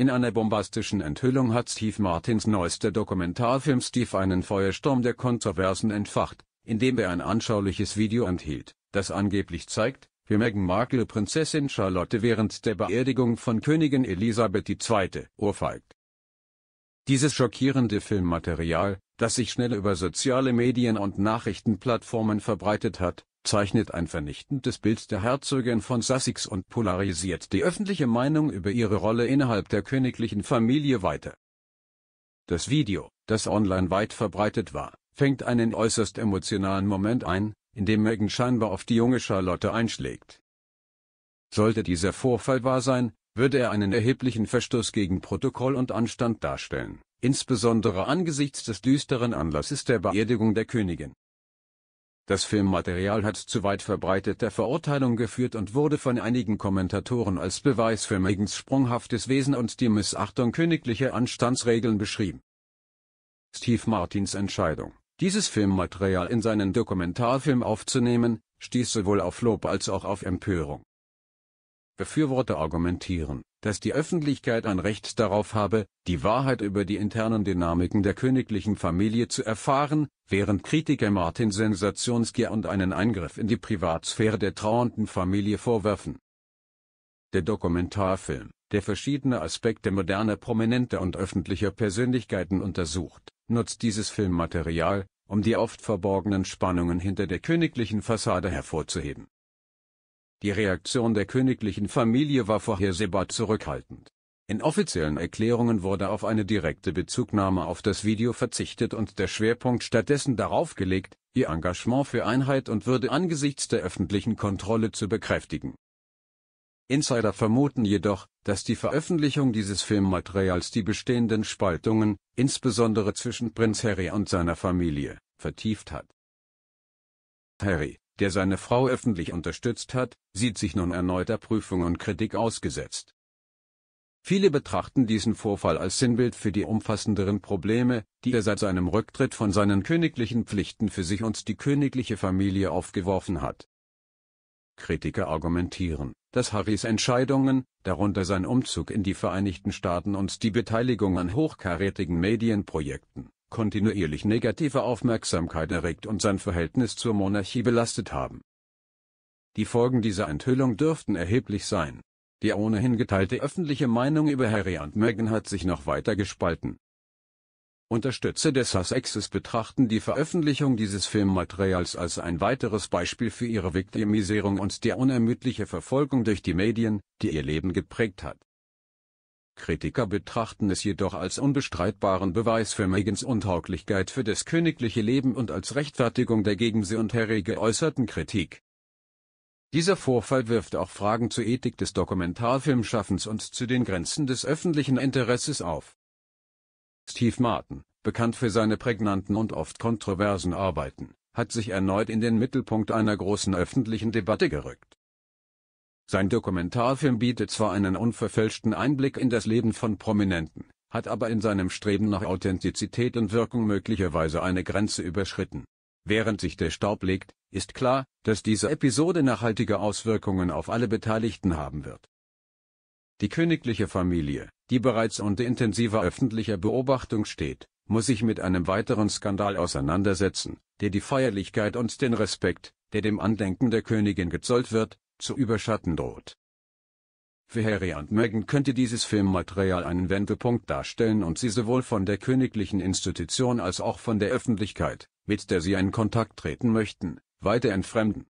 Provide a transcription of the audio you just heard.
In einer bombastischen Enthüllung hat Steve Martins neuester Dokumentarfilm Steve einen Feuersturm der Kontroversen entfacht, indem er ein anschauliches Video enthielt, das angeblich zeigt, wie Meghan Markle Prinzessin Charlotte während der Beerdigung von Königin Elisabeth II. ohrfeigt. Dieses schockierende Filmmaterial, das sich schnell über soziale Medien und Nachrichtenplattformen verbreitet hat, zeichnet ein vernichtendes Bild der Herzogin von Sussex und polarisiert die öffentliche Meinung über ihre Rolle innerhalb der königlichen Familie weiter. Das Video, das online weit verbreitet war, fängt einen äußerst emotionalen Moment ein, in dem Meghan scheinbar auf die junge Charlotte einschlägt. Sollte dieser Vorfall wahr sein, würde er einen erheblichen Verstoß gegen Protokoll und Anstand darstellen, insbesondere angesichts des düsteren Anlasses der Beerdigung der Königin. Das Filmmaterial hat zu weit verbreiteter Verurteilung geführt und wurde von einigen Kommentatoren als Beweis für Megans sprunghaftes Wesen und die Missachtung königlicher Anstandsregeln beschrieben. Steve Martins Entscheidung, dieses Filmmaterial in seinen Dokumentarfilm aufzunehmen, stieß sowohl auf Lob als auch auf Empörung. Befürworter argumentieren, dass die Öffentlichkeit ein Recht darauf habe, die Wahrheit über die internen Dynamiken der königlichen Familie zu erfahren, während Kritiker Martin Sensationsgier und einen Eingriff in die Privatsphäre der trauernden Familie vorwerfen. Der Dokumentarfilm, der verschiedene Aspekte moderner prominenter und öffentlicher Persönlichkeiten untersucht, nutzt dieses Filmmaterial, um die oft verborgenen Spannungen hinter der königlichen Fassade hervorzuheben die Reaktion der königlichen Familie war vorhersehbar zurückhaltend. In offiziellen Erklärungen wurde auf eine direkte Bezugnahme auf das Video verzichtet und der Schwerpunkt stattdessen darauf gelegt, ihr Engagement für Einheit und Würde angesichts der öffentlichen Kontrolle zu bekräftigen. Insider vermuten jedoch, dass die Veröffentlichung dieses Filmmaterials die bestehenden Spaltungen, insbesondere zwischen Prinz Harry und seiner Familie, vertieft hat. Harry, der seine Frau öffentlich unterstützt hat, sieht sich nun erneuter Prüfung und Kritik ausgesetzt. Viele betrachten diesen Vorfall als Sinnbild für die umfassenderen Probleme, die er seit seinem Rücktritt von seinen königlichen Pflichten für sich und die königliche Familie aufgeworfen hat. Kritiker argumentieren, dass Harrys Entscheidungen, darunter sein Umzug in die Vereinigten Staaten und die Beteiligung an hochkarätigen Medienprojekten, kontinuierlich negative Aufmerksamkeit erregt und sein Verhältnis zur Monarchie belastet haben. Die Folgen dieser Enthüllung dürften erheblich sein. Die ohnehin geteilte öffentliche Meinung über Harry und Meghan hat sich noch weiter gespalten. Unterstützer des Sussexes betrachten die Veröffentlichung dieses Filmmaterials als ein weiteres Beispiel für ihre Viktimisierung und die unermüdliche Verfolgung durch die Medien, die ihr Leben geprägt hat. Kritiker betrachten es jedoch als unbestreitbaren Beweis für Megans Untauglichkeit für das königliche Leben und als Rechtfertigung der gegen sie und Harry geäußerten Kritik. Dieser Vorfall wirft auch Fragen zur Ethik des Dokumentarfilmschaffens und zu den Grenzen des öffentlichen Interesses auf. Steve Martin, bekannt für seine prägnanten und oft kontroversen Arbeiten, hat sich erneut in den Mittelpunkt einer großen öffentlichen Debatte gerückt. Sein Dokumentarfilm bietet zwar einen unverfälschten Einblick in das Leben von Prominenten, hat aber in seinem Streben nach Authentizität und Wirkung möglicherweise eine Grenze überschritten. Während sich der Staub legt, ist klar, dass diese Episode nachhaltige Auswirkungen auf alle Beteiligten haben wird. Die königliche Familie, die bereits unter intensiver öffentlicher Beobachtung steht, muss sich mit einem weiteren Skandal auseinandersetzen, der die Feierlichkeit und den Respekt, der dem Andenken der Königin gezollt wird, zu überschatten droht. Für Harry und Meghan könnte dieses Filmmaterial einen Wendepunkt darstellen und sie sowohl von der königlichen Institution als auch von der Öffentlichkeit, mit der sie in Kontakt treten möchten, weiter entfremden